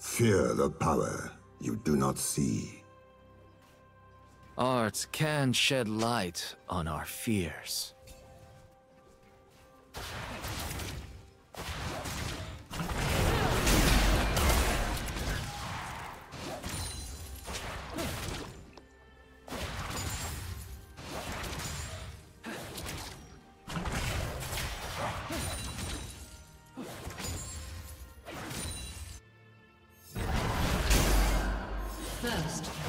Fear the power you do not see. Art can shed light on our fears.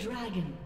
Dragon.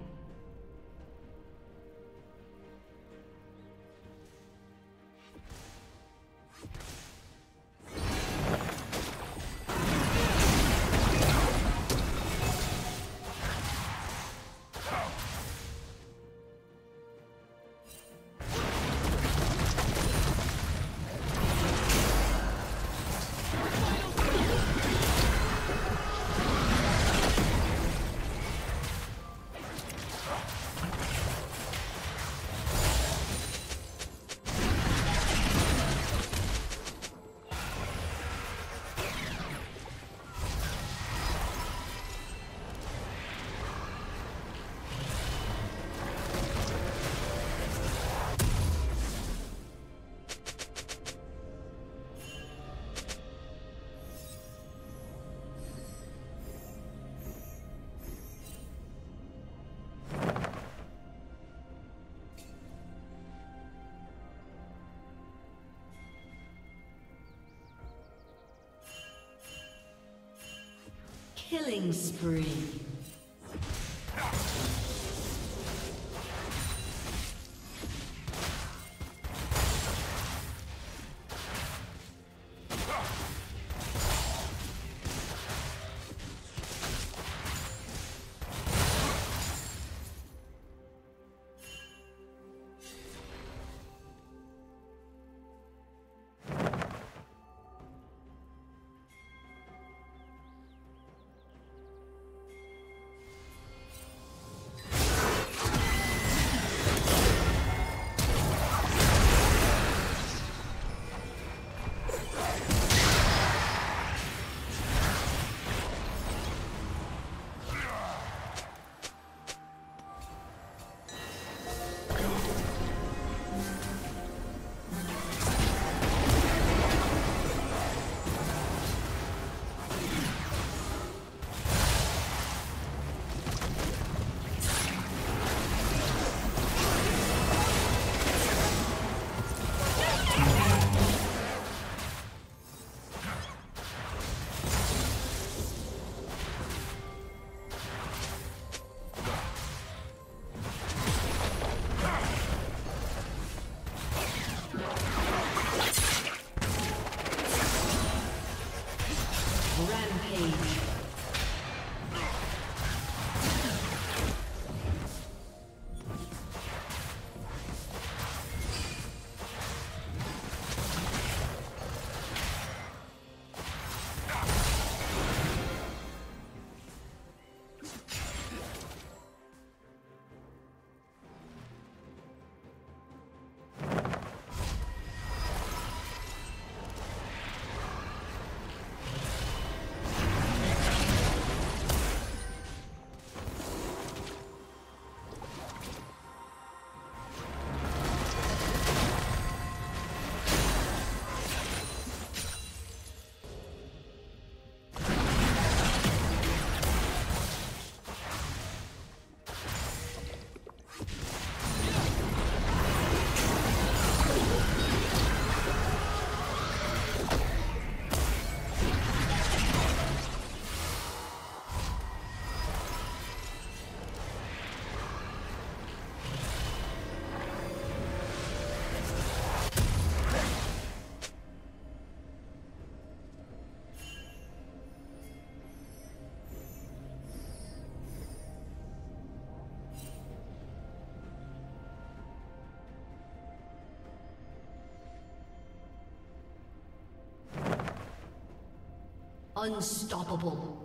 Killing spree. Unstoppable.